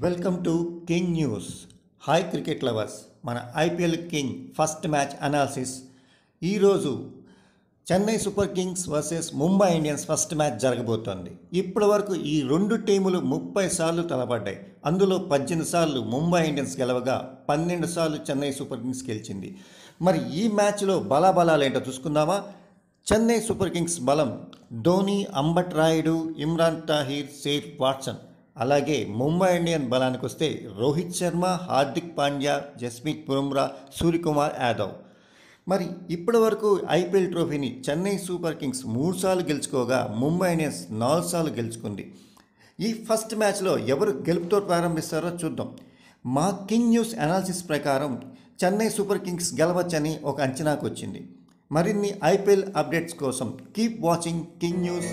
Welcome to king news hi cricket lovers మన IPL king first match analysis ఈరోజు Chennai super kings versus Mumbai Indians first match జరగబోతోంది. ఇప్పటి వరకు ఈ రెండు టీములు ముప్పై సార్లు తలపడ్డాయి. అందులో పద్దెనిమిది సార్లు ముంబై ఇండియన్స్ గెలవగా పన్నెండు సార్లు చెన్నై సూపర్ కింగ్స్ గెలిచింది. మరి ఈ మ్యాచ్లో బలాబలాలు ఏంటో చూసుకుందామా? చెన్నై సూపర్ కింగ్స్ బలం ధోని అంబట్ రాయుడు ఇమ్రాన్ తాహిర్ సేఫ్ వాట్సన్. అలాగే ముంబై ఇండియన్ బలానికి వస్తే రోహిత్ శర్మ హార్దిక్ పాండ్యా జస్మిత్ బుమ్రా సూర్యకుమార్ యాదవ్. మరి ఇప్పటి వరకు ఐపీఎల్ ట్రోఫీని చెన్నై సూపర్ కింగ్స్ మూడుసార్లు గెలుచుకోగా ముంబై ఇండియన్స్ నాలుగు సార్లు గెలుచుకుంది. ఈ ఫస్ట్ మ్యాచ్లో ఎవరు గెలుపుతో ప్రారంభిస్తారో చూద్దాం. మా కింగ్ న్యూస్ అనాలిసిస్ ప్రకారం చెన్నై సూపర్ కింగ్స్ గెలవచ్చని ఒక అంచనాకు వచ్చింది మరిన్ని ఐపీఎల్ అప్డేట్స్ కోసం కీప్ వాచింగ్ కింగ్ న్యూస్.